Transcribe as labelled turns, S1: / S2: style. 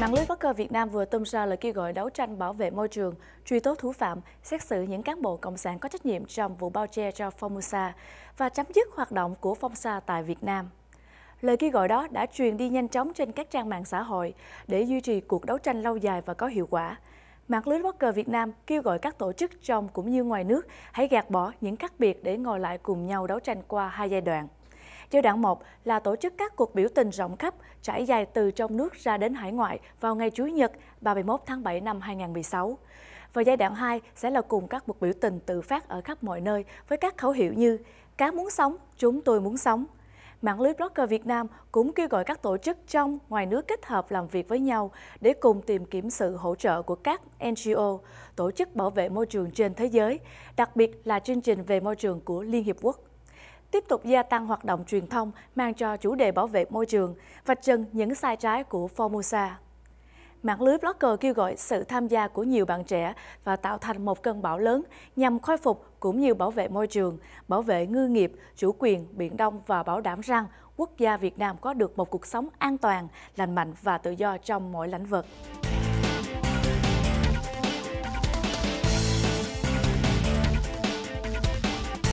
S1: Mạng lưới blogger Việt Nam vừa tung ra lời kêu gọi đấu tranh bảo vệ môi trường, truy tố thủ phạm, xét xử những cán bộ cộng sản có trách nhiệm trong vụ bao che cho Formosa và chấm dứt hoạt động của Formosa tại Việt Nam. Lời kêu gọi đó đã truyền đi nhanh chóng trên các trang mạng xã hội để duy trì cuộc đấu tranh lâu dài và có hiệu quả. Mạng lưới blogger Việt Nam kêu gọi các tổ chức trong cũng như ngoài nước hãy gạt bỏ những khác biệt để ngồi lại cùng nhau đấu tranh qua hai giai đoạn. Giai đoạn 1 là tổ chức các cuộc biểu tình rộng khắp trải dài từ trong nước ra đến hải ngoại vào ngày Chủ nhật 31 tháng 7 năm 2016. Và giai đoạn 2 sẽ là cùng các cuộc biểu tình tự phát ở khắp mọi nơi với các khẩu hiệu như Cá muốn sống, chúng tôi muốn sống. Mạng lưới blogger Việt Nam cũng kêu gọi các tổ chức trong, ngoài nước kết hợp làm việc với nhau để cùng tìm kiếm sự hỗ trợ của các NGO, tổ chức bảo vệ môi trường trên thế giới, đặc biệt là chương trình về môi trường của Liên Hiệp Quốc tiếp tục gia tăng hoạt động truyền thông mang cho chủ đề bảo vệ môi trường, vạch trần những sai trái của Formosa. Mạng lưới blogger kêu gọi sự tham gia của nhiều bạn trẻ và tạo thành một cơn bão lớn nhằm khôi phục cũng như bảo vệ môi trường, bảo vệ ngư nghiệp, chủ quyền Biển Đông và bảo đảm rằng quốc gia Việt Nam có được một cuộc sống an toàn, lành mạnh và tự do trong mọi lĩnh vực.